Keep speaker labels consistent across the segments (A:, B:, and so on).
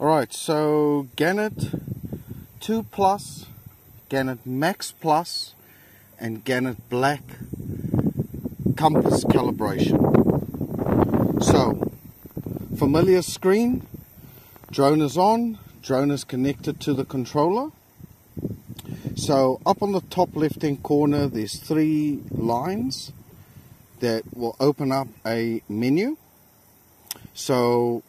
A: Alright, so Gannet 2 Plus, Gannet Max Plus, and Gannet Black compass calibration. So, familiar screen, drone is on, drone is connected to the controller. So up on the top left hand corner there's three lines that will open up a menu. So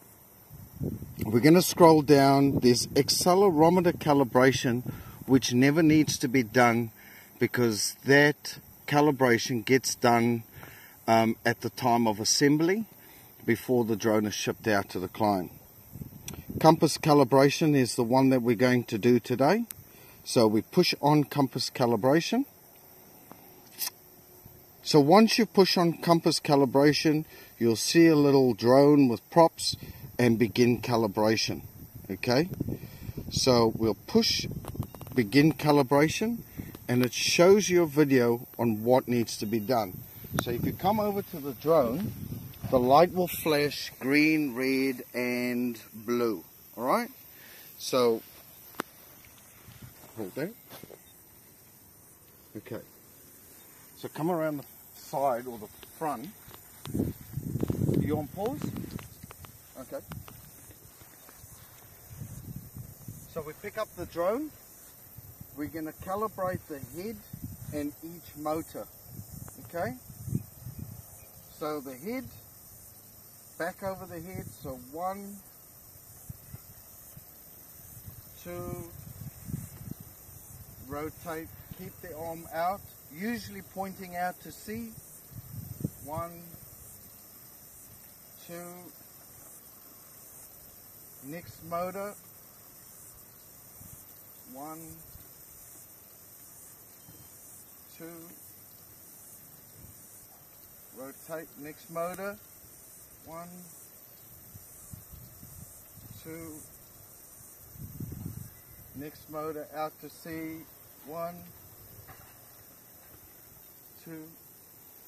A: we're going to scroll down. There's accelerometer calibration, which never needs to be done because that calibration gets done um, at the time of assembly before the drone is shipped out to the client. Compass calibration is the one that we're going to do today. So we push on compass calibration. So once you push on compass calibration, you'll see a little drone with props and begin calibration. Okay, so we'll push begin calibration and it shows you a video on what needs to be done. So if you come over to the drone, the light will flash green, red and blue. Alright? So, hold that. Okay. So come around the side or the front. You on pause? Okay. So we pick up the drone. We're going to calibrate the head and each motor. Okay? So the head, back over the head. So one, two, rotate, keep the arm out, usually pointing out to sea. One, two, next motor, one, two, rotate next motor, one, two, next motor out to sea, one, two.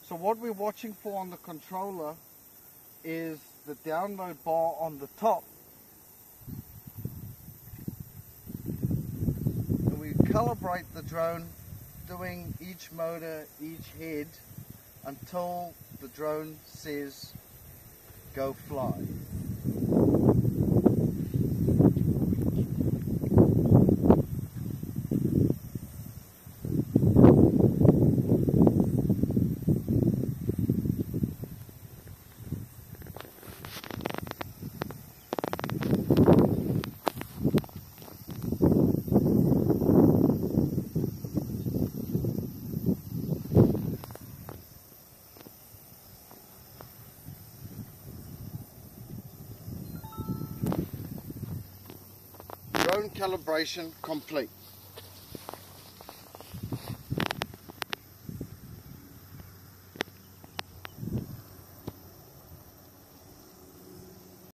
A: So what we're watching for on the controller is the download bar on the top. And we calibrate the drone doing each motor, each head until the drone says go fly. drone calibration complete.